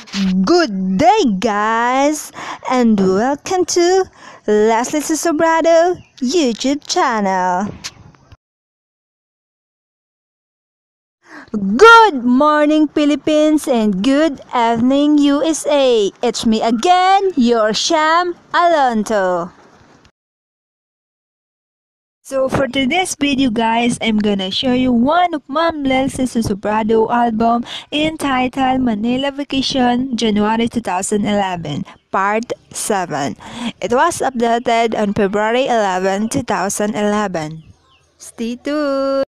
Good day, guys, and welcome to Leslie Sobrado YouTube channel. Good morning, Philippines, and good evening, USA. It's me again, your Sham Alonto. So for today's video guys, I'm gonna show you one of Mom Lels's Sobrado album entitled Manila Vacation January 2011 Part 7. It was updated on February 11, 2011. Stay tuned!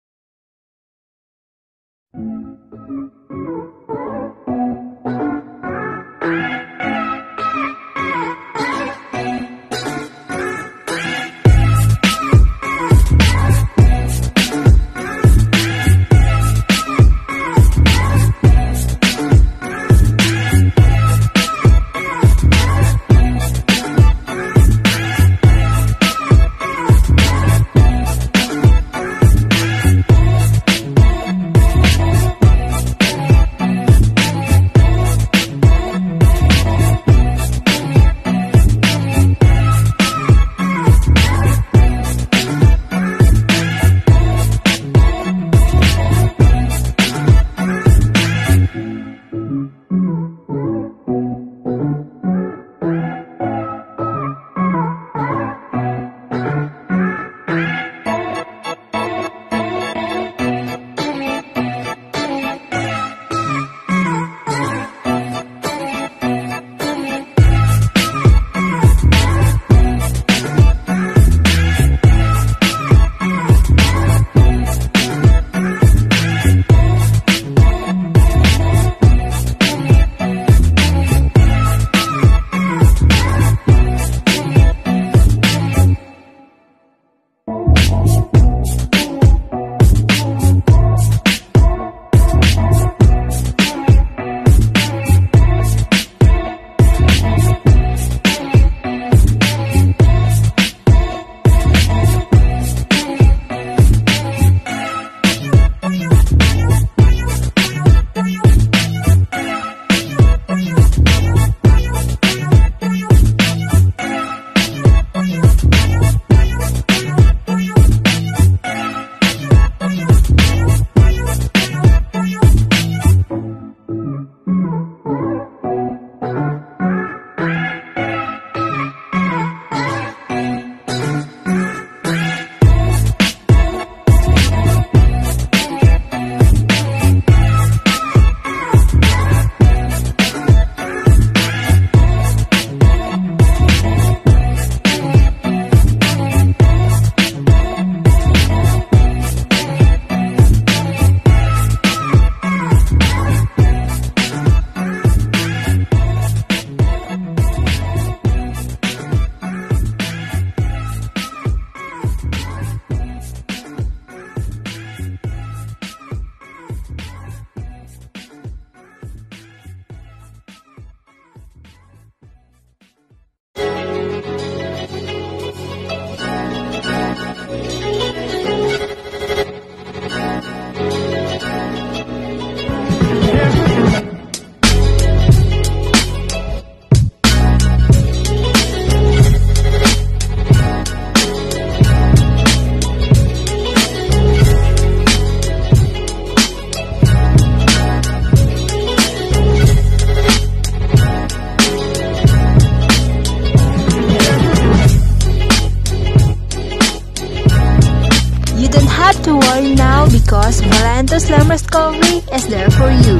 To worry now because Valento Slam Recovery is there for you.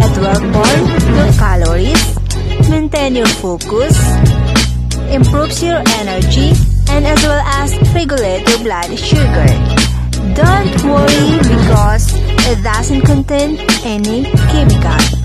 It will burn your calories, maintain your focus, improves your energy, and as well as regulate your blood sugar. Don't worry because it doesn't contain any chemical.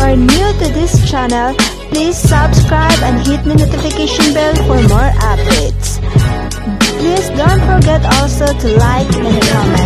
Are new to this channel, please subscribe and hit the notification bell for more updates. Please don't forget also to like and comment.